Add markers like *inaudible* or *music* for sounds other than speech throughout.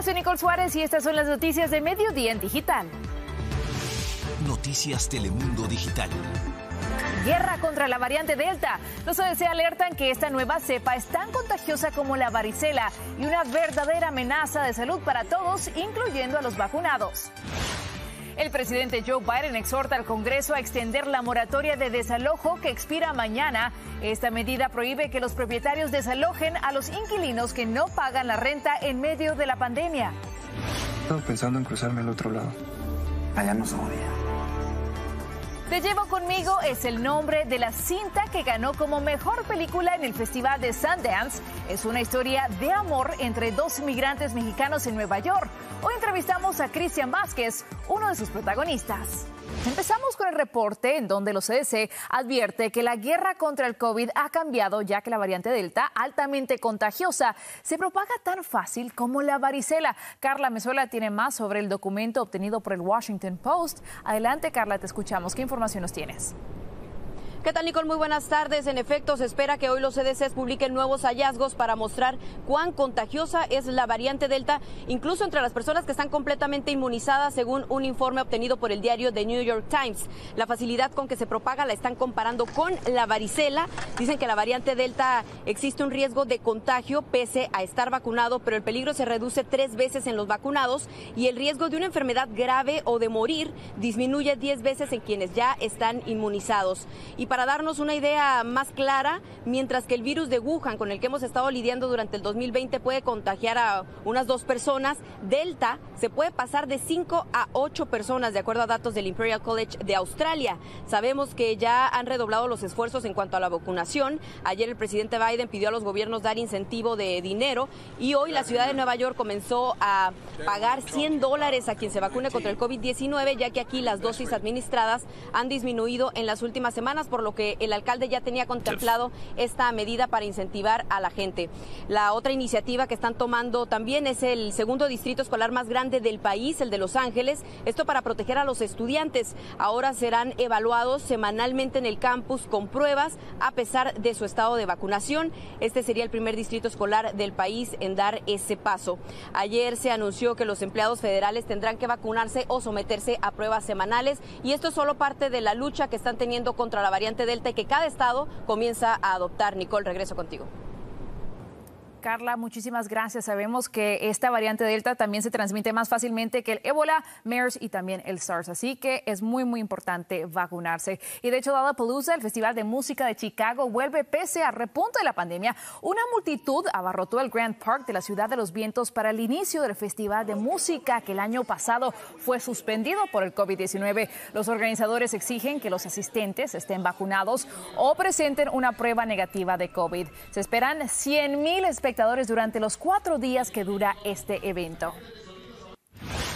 Hola, soy Nicole Suárez y estas son las noticias de Mediodía en Digital. Noticias Telemundo Digital. Guerra contra la variante Delta. Los CDC alertan que esta nueva cepa es tan contagiosa como la varicela y una verdadera amenaza de salud para todos, incluyendo a los vacunados. El presidente Joe Biden exhorta al Congreso a extender la moratoria de desalojo que expira mañana. Esta medida prohíbe que los propietarios desalojen a los inquilinos que no pagan la renta en medio de la pandemia. Estaba pensando en cruzarme al otro lado. Allá no se odia. Te llevo conmigo es el nombre de la cinta que ganó como mejor película en el Festival de Sundance. Es una historia de amor entre dos migrantes mexicanos en Nueva York. Hoy entrevistamos a Cristian Vázquez, uno de sus protagonistas. Empezamos con el reporte en donde los CDC advierte que la guerra contra el COVID ha cambiado ya que la variante Delta, altamente contagiosa, se propaga tan fácil como la varicela. Carla Mesola tiene más sobre el documento obtenido por el Washington Post. Adelante, Carla, te escuchamos. ¿Qué información nos tienes? ¿Qué tal, Nicole? Muy buenas tardes. En efecto, se espera que hoy los CDCs publiquen nuevos hallazgos para mostrar cuán contagiosa es la variante Delta, incluso entre las personas que están completamente inmunizadas, según un informe obtenido por el diario The New York Times. La facilidad con que se propaga la están comparando con la varicela. Dicen que la variante Delta existe un riesgo de contagio pese a estar vacunado, pero el peligro se reduce tres veces en los vacunados y el riesgo de una enfermedad grave o de morir disminuye diez veces en quienes ya están inmunizados. Para darnos una idea más clara, mientras que el virus de Wuhan, con el que hemos estado lidiando durante el 2020, puede contagiar a unas dos personas, Delta se puede pasar de 5 a 8 personas, de acuerdo a datos del Imperial College de Australia. Sabemos que ya han redoblado los esfuerzos en cuanto a la vacunación. Ayer el presidente Biden pidió a los gobiernos dar incentivo de dinero y hoy la ciudad de Nueva York comenzó a pagar 100 dólares a quien se vacune contra el COVID-19, ya que aquí las dosis administradas han disminuido en las últimas semanas lo que el alcalde ya tenía contemplado esta medida para incentivar a la gente. La otra iniciativa que están tomando también es el segundo distrito escolar más grande del país, el de Los Ángeles, esto para proteger a los estudiantes. Ahora serán evaluados semanalmente en el campus con pruebas a pesar de su estado de vacunación. Este sería el primer distrito escolar del país en dar ese paso. Ayer se anunció que los empleados federales tendrán que vacunarse o someterse a pruebas semanales y esto es solo parte de la lucha que están teniendo contra la variante Delta y que cada estado comienza a adoptar. Nicole, regreso contigo. Carla, muchísimas gracias. Sabemos que esta variante Delta también se transmite más fácilmente que el ébola, MERS y también el SARS, así que es muy, muy importante vacunarse. Y de hecho, Palooza, el Festival de Música de Chicago, vuelve pese al repunte de la pandemia. Una multitud abarrotó el Grand Park de la Ciudad de los Vientos para el inicio del Festival de Música que el año pasado fue suspendido por el COVID-19. Los organizadores exigen que los asistentes estén vacunados o presenten una prueba negativa de COVID. Se esperan 100 mil espectadores durante los cuatro días que dura este evento.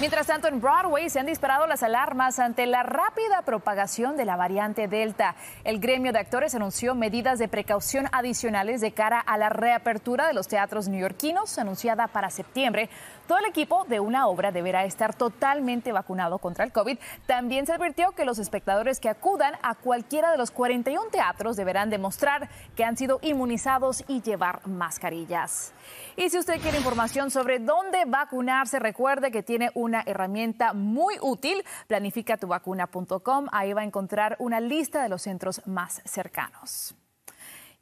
Mientras tanto, en Broadway se han disparado las alarmas ante la rápida propagación de la variante Delta. El gremio de actores anunció medidas de precaución adicionales de cara a la reapertura de los teatros neoyorquinos anunciada para septiembre. Todo el equipo de una obra deberá estar totalmente vacunado contra el COVID. También se advirtió que los espectadores que acudan a cualquiera de los 41 teatros deberán demostrar que han sido inmunizados y llevar mascarillas. Y si usted quiere información sobre dónde vacunarse, recuerde que tiene una herramienta muy útil, planificatuvacuna.com. Ahí va a encontrar una lista de los centros más cercanos.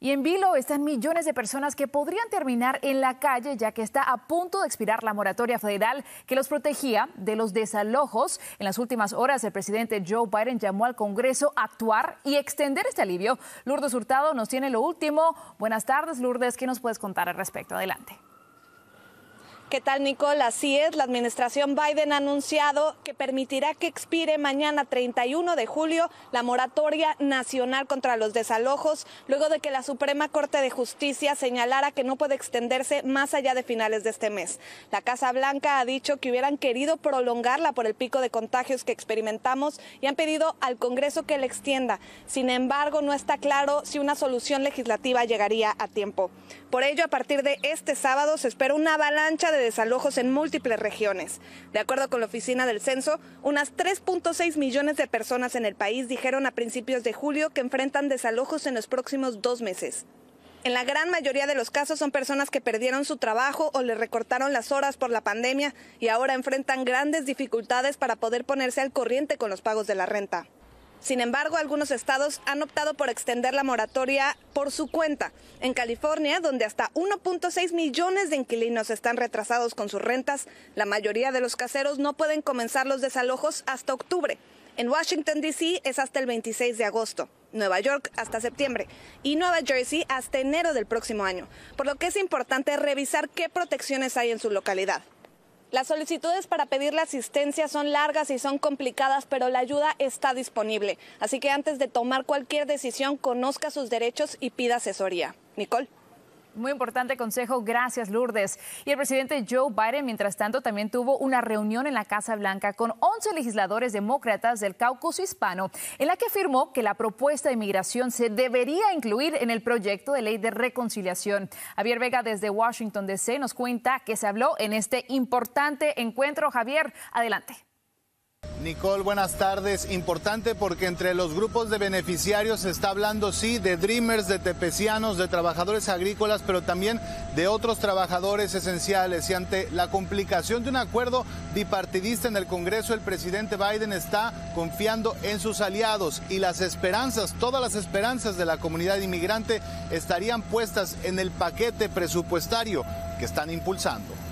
Y en Vilo están millones de personas que podrían terminar en la calle ya que está a punto de expirar la moratoria federal que los protegía de los desalojos. En las últimas horas, el presidente Joe Biden llamó al Congreso a actuar y extender este alivio. Lourdes Hurtado nos tiene lo último. Buenas tardes, Lourdes. ¿Qué nos puedes contar al respecto? Adelante. ¿Qué tal, Nicole? Así es, la administración Biden ha anunciado que permitirá que expire mañana 31 de julio la moratoria nacional contra los desalojos, luego de que la Suprema Corte de Justicia señalara que no puede extenderse más allá de finales de este mes. La Casa Blanca ha dicho que hubieran querido prolongarla por el pico de contagios que experimentamos y han pedido al Congreso que la extienda. Sin embargo, no está claro si una solución legislativa llegaría a tiempo. Por ello, a partir de este sábado se espera una avalancha de desalojos en múltiples regiones. De acuerdo con la Oficina del Censo, unas 3.6 millones de personas en el país dijeron a principios de julio que enfrentan desalojos en los próximos dos meses. En la gran mayoría de los casos son personas que perdieron su trabajo o le recortaron las horas por la pandemia y ahora enfrentan grandes dificultades para poder ponerse al corriente con los pagos de la renta. Sin embargo, algunos estados han optado por extender la moratoria por su cuenta. En California, donde hasta 1.6 millones de inquilinos están retrasados con sus rentas, la mayoría de los caseros no pueden comenzar los desalojos hasta octubre. En Washington, D.C. es hasta el 26 de agosto, Nueva York hasta septiembre y Nueva Jersey hasta enero del próximo año, por lo que es importante revisar qué protecciones hay en su localidad. Las solicitudes para pedir la asistencia son largas y son complicadas, pero la ayuda está disponible. Así que antes de tomar cualquier decisión, conozca sus derechos y pida asesoría. Nicole. Muy importante consejo, gracias Lourdes. Y el presidente Joe Biden, mientras tanto, también tuvo una reunión en la Casa Blanca con 11 legisladores demócratas del caucus hispano, en la que afirmó que la propuesta de inmigración se debería incluir en el proyecto de ley de reconciliación. Javier Vega desde Washington, D.C. nos cuenta que se habló en este importante encuentro. Javier, adelante. Nicole, buenas tardes. Importante porque entre los grupos de beneficiarios se está hablando, sí, de Dreamers, de tepecianos, de trabajadores agrícolas, pero también de otros trabajadores esenciales. Y ante la complicación de un acuerdo bipartidista en el Congreso, el presidente Biden está confiando en sus aliados y las esperanzas, todas las esperanzas de la comunidad inmigrante estarían puestas en el paquete presupuestario que están impulsando.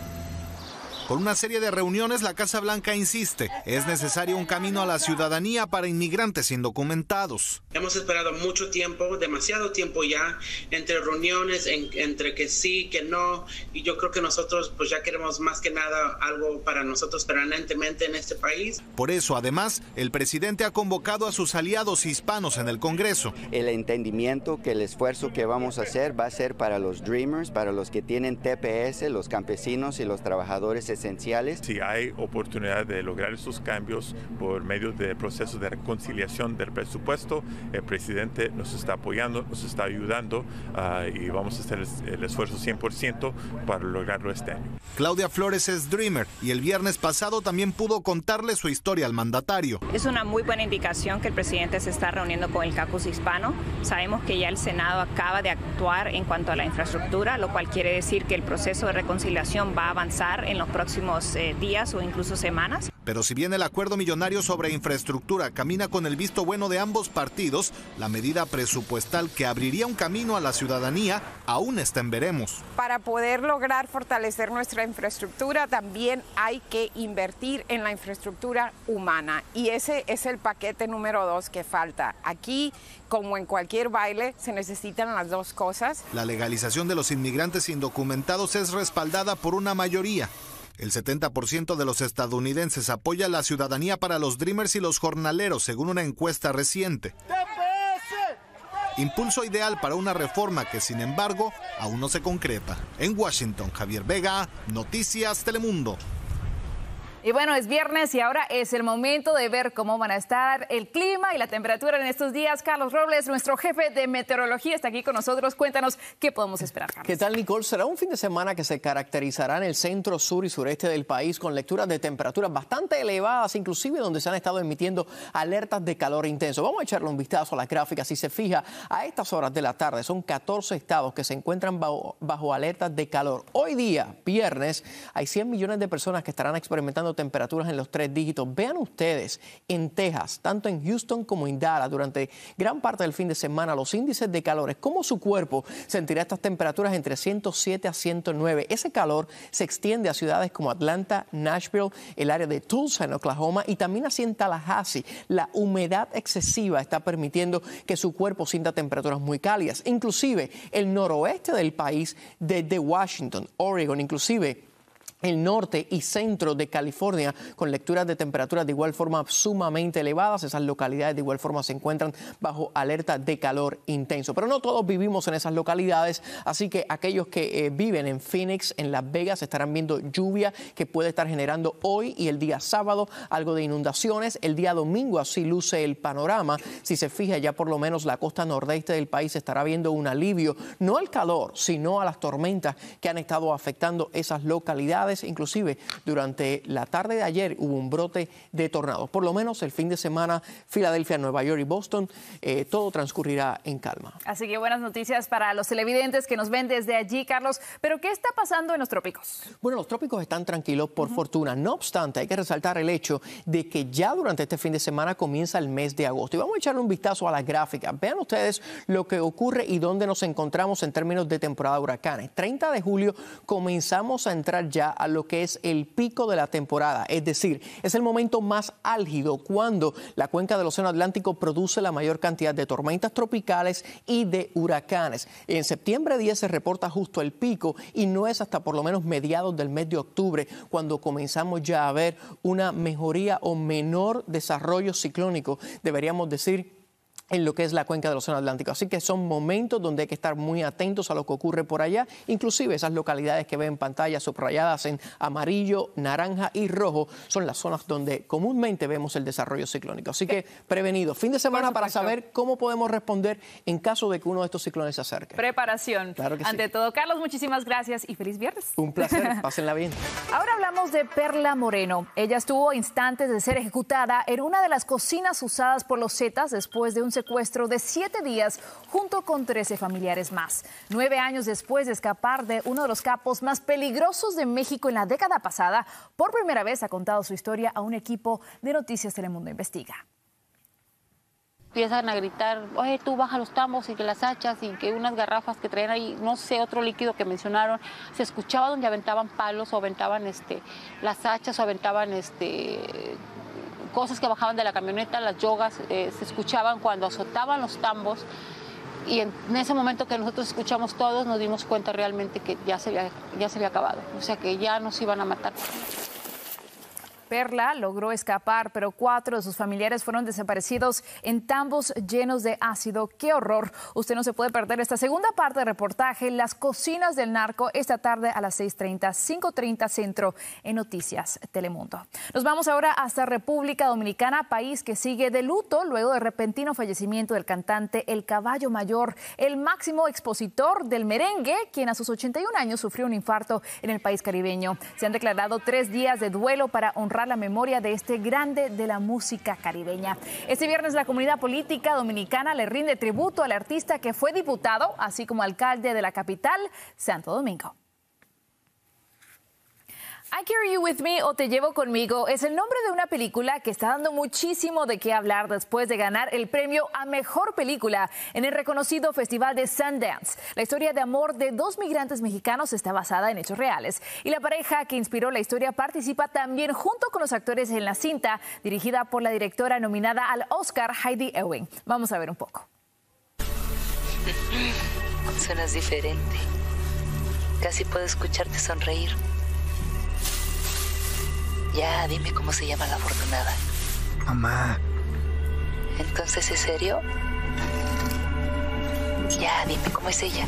Con una serie de reuniones, la Casa Blanca insiste, es necesario un camino a la ciudadanía para inmigrantes indocumentados. Hemos esperado mucho tiempo, demasiado tiempo ya, entre reuniones, entre que sí, que no, y yo creo que nosotros pues ya queremos más que nada algo para nosotros permanentemente en este país. Por eso, además, el presidente ha convocado a sus aliados hispanos en el Congreso. El entendimiento que el esfuerzo que vamos a hacer va a ser para los Dreamers, para los que tienen TPS, los campesinos y los trabajadores esenciales. Si hay oportunidad de lograr esos cambios por medio del proceso de reconciliación del presupuesto, el presidente nos está apoyando, nos está ayudando uh, y vamos a hacer el esfuerzo 100% para lograrlo este año. Claudia Flores es Dreamer y el viernes pasado también pudo contarle su historia al mandatario. Es una muy buena indicación que el presidente se está reuniendo con el caucus hispano. Sabemos que ya el Senado acaba de actuar en cuanto a la infraestructura, lo cual quiere decir que el proceso de reconciliación va a avanzar en los próximos eh, días o incluso semanas. Pero si bien el acuerdo millonario sobre infraestructura camina con el visto bueno de ambos partidos, la medida presupuestal que abriría un camino a la ciudadanía aún está en veremos. Para poder lograr fortalecer nuestra infraestructura también hay que invertir en la infraestructura humana y ese es el paquete número dos que falta. Aquí, como en cualquier baile, se necesitan las dos cosas. La legalización de los inmigrantes indocumentados es respaldada por una mayoría el 70% de los estadounidenses apoya la ciudadanía para los Dreamers y los jornaleros, según una encuesta reciente. Impulso ideal para una reforma que, sin embargo, aún no se concreta. En Washington, Javier Vega, Noticias Telemundo. Y bueno, es viernes y ahora es el momento de ver cómo van a estar el clima y la temperatura en estos días. Carlos Robles, nuestro jefe de meteorología, está aquí con nosotros. Cuéntanos qué podemos esperar. ¿Qué tal, Nicole? Será un fin de semana que se caracterizará en el centro, sur y sureste del país con lecturas de temperaturas bastante elevadas, inclusive donde se han estado emitiendo alertas de calor intenso. Vamos a echarle un vistazo a las gráficas. Si se fija, a estas horas de la tarde son 14 estados que se encuentran bajo, bajo alertas de calor. Hoy día, viernes, hay 100 millones de personas que estarán experimentando temperaturas en los tres dígitos. Vean ustedes en Texas, tanto en Houston como en Dallas, durante gran parte del fin de semana, los índices de calores, cómo su cuerpo sentirá estas temperaturas entre 107 a 109. Ese calor se extiende a ciudades como Atlanta, Nashville, el área de Tulsa en Oklahoma y también así en Tallahassee. La humedad excesiva está permitiendo que su cuerpo sienta temperaturas muy cálidas. Inclusive el noroeste del país, desde Washington, Oregon, inclusive el norte y centro de California con lecturas de temperaturas de igual forma sumamente elevadas. Esas localidades de igual forma se encuentran bajo alerta de calor intenso. Pero no todos vivimos en esas localidades, así que aquellos que eh, viven en Phoenix, en Las Vegas, estarán viendo lluvia que puede estar generando hoy y el día sábado algo de inundaciones. El día domingo así luce el panorama. Si se fija ya por lo menos la costa nordeste del país estará viendo un alivio, no al calor, sino a las tormentas que han estado afectando esas localidades ciudades, inclusive durante la tarde de ayer hubo un brote de tornados. Por lo menos el fin de semana, Filadelfia, Nueva York y Boston, eh, todo transcurrirá en calma. Así que buenas noticias para los televidentes que nos ven desde allí, Carlos. Pero ¿qué está pasando en los trópicos? Bueno, los trópicos están tranquilos por fortuna. No obstante, hay que resaltar el hecho de que ya durante este fin de semana comienza el mes de agosto. Y vamos a echarle un vistazo a las gráficas. Vean ustedes lo que ocurre y dónde nos encontramos en términos de temporada de huracanes. 30 de julio comenzamos a entrar ya a lo que es el pico de la temporada, es decir, es el momento más álgido cuando la cuenca del Océano Atlántico produce la mayor cantidad de tormentas tropicales y de huracanes. En septiembre 10 se reporta justo el pico y no es hasta por lo menos mediados del mes de octubre cuando comenzamos ya a ver una mejoría o menor desarrollo ciclónico, deberíamos decir en lo que es la cuenca del Océano Atlántico. Así que son momentos donde hay que estar muy atentos a lo que ocurre por allá, inclusive esas localidades que ven en pantalla subrayadas en amarillo, naranja y rojo son las zonas donde comúnmente vemos el desarrollo ciclónico. Así que prevenido. Fin de semana para saber cómo podemos responder en caso de que uno de estos ciclones se acerque. Preparación. Claro que Ante sí. todo, Carlos, muchísimas gracias y feliz viernes. Un placer. *laughs* Pásenla bien. Ahora hablamos de Perla Moreno. Ella estuvo instantes de ser ejecutada en una de las cocinas usadas por los Zetas después de un secuestro de siete días junto con 13 familiares más. Nueve años después de escapar de uno de los capos más peligrosos de México en la década pasada, por primera vez ha contado su historia a un equipo de Noticias Telemundo Investiga. empiezan a gritar, oye, tú baja los tambos y que las hachas y que unas garrafas que traían ahí, no sé, otro líquido que mencionaron, se escuchaba donde aventaban palos o aventaban este, las hachas o aventaban este, cosas que bajaban de la camioneta, las yogas, eh, se escuchaban cuando azotaban los tambos y en, en ese momento que nosotros escuchamos todos nos dimos cuenta realmente que ya se había, ya se había acabado, o sea que ya nos iban a matar. Perla logró escapar, pero cuatro de sus familiares fueron desaparecidos en tambos llenos de ácido. ¡Qué horror! Usted no se puede perder esta segunda parte del reportaje, Las cocinas del narco, esta tarde a las 6.30, 5.30 Centro en Noticias Telemundo. Nos vamos ahora hasta República Dominicana, país que sigue de luto luego del repentino fallecimiento del cantante El Caballo Mayor, el máximo expositor del merengue, quien a sus 81 años sufrió un infarto en el país caribeño. Se han declarado tres días de duelo para honrar la memoria de este grande de la música caribeña. Este viernes la comunidad política dominicana le rinde tributo al artista que fue diputado, así como alcalde de la capital, Santo Domingo. I Carry You With Me o Te Llevo Conmigo es el nombre de una película que está dando muchísimo de qué hablar después de ganar el premio a Mejor Película en el reconocido Festival de Sundance. La historia de amor de dos migrantes mexicanos está basada en hechos reales y la pareja que inspiró la historia participa también junto con los actores en la cinta dirigida por la directora nominada al Oscar Heidi Ewing. Vamos a ver un poco. *laughs* Suenas diferente. Casi puedo escucharte sonreír. Ya, dime cómo se llama la afortunada. Mamá, Entonces, ¿es serio? Ya, dime cómo es ella.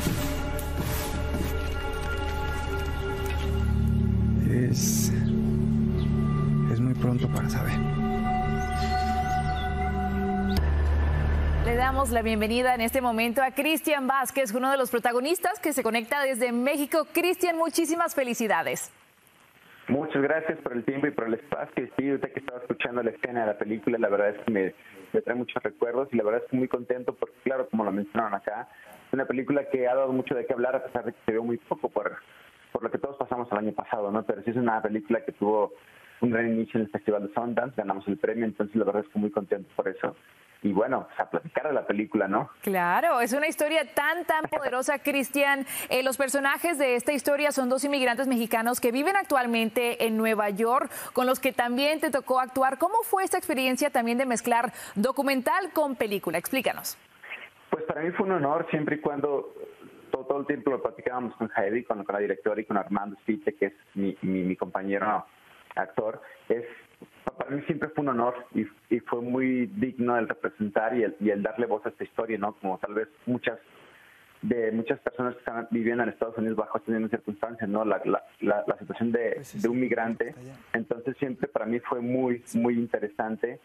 es. Es muy pronto para saber. Le damos la bienvenida en este momento a Cristian Vázquez, uno de los protagonistas que se conecta desde México. Cristian, muchísimas felicidades. Muchas gracias por el tiempo y por el espacio. Sí, ahorita que estaba escuchando la escena de la película, la verdad es que me, me trae muchos recuerdos y la verdad es que muy contento porque, claro, como lo mencionaron acá, es una película que ha dado mucho de qué hablar a pesar de que se vio muy poco por, por lo que todos pasamos el año pasado, ¿no? Pero sí es una película que tuvo un gran inicio en el Festival de Sundance, ganamos el premio, entonces la verdad es que muy contento por eso. Y bueno, pues a platicar de la película, ¿no? Claro, es una historia tan, tan poderosa, Cristian. Eh, los personajes de esta historia son dos inmigrantes mexicanos que viven actualmente en Nueva York, con los que también te tocó actuar. ¿Cómo fue esta experiencia también de mezclar documental con película? Explícanos. Pues para mí fue un honor siempre y cuando todo, todo el tiempo lo platicábamos con Heidi, con, con la directora y con Armando Spiche, que es mi, mi, mi compañero actor. Es para mí siempre fue un honor y, y fue muy digno el representar y el, y el darle voz a esta historia, ¿no? Como tal vez muchas de muchas personas que están viviendo en Estados Unidos bajo estas mismas circunstancias, ¿no? La, la, la, la situación de, de un migrante. Entonces siempre para mí fue muy, muy interesante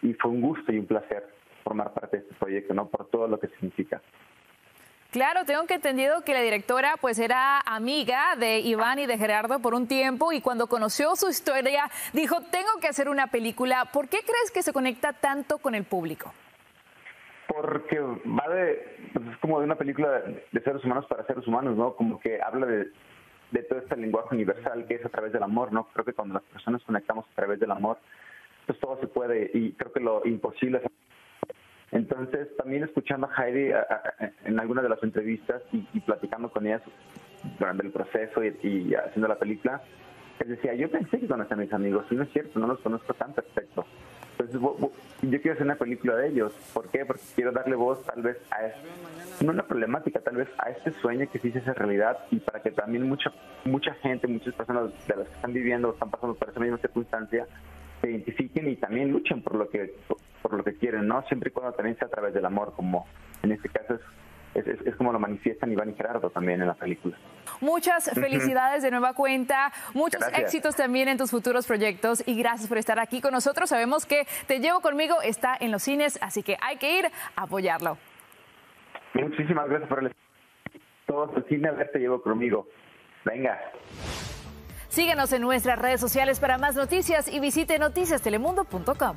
y fue un gusto y un placer formar parte de este proyecto, ¿no? Por todo lo que significa. Claro, tengo que entendido que la directora pues era amiga de Iván y de Gerardo por un tiempo y cuando conoció su historia dijo, tengo que hacer una película. ¿Por qué crees que se conecta tanto con el público? Porque va de, pues es como de una película de seres humanos para seres humanos, ¿no? Como que habla de, todo este lenguaje universal que es a través del amor, ¿no? Creo que cuando las personas conectamos a través del amor, pues todo se puede y creo que lo imposible es entonces, también escuchando a Heidi en algunas de las entrevistas y, platicando con ella durante el proceso y, haciendo la película, les decía, yo pensé que conocía a mis amigos, y no es cierto, no los conozco tan perfecto. Entonces, yo quiero hacer una película de ellos. ¿Por qué? Porque quiero darle voz tal vez a no una problemática, tal vez a este sueño que sí se hace realidad y para que también mucha mucha gente, muchas personas de las que están viviendo, están pasando por esa misma circunstancia, se identifiquen y también luchen por lo que por lo que quieren, ¿no? Siempre y cuando también sea a través del amor, como en este caso es, es, como lo manifiestan Iván y Gerardo también en la película. Muchas felicidades de nueva cuenta, muchos éxitos también en tus futuros proyectos y gracias por estar aquí con nosotros. Sabemos que Te Llevo Conmigo está en los cines, así que hay que ir a apoyarlo. Muchísimas gracias por el... Todos el cine a ver Te Llevo Conmigo. Venga. Síguenos en nuestras redes sociales para más noticias y visite noticiastelemundo.com.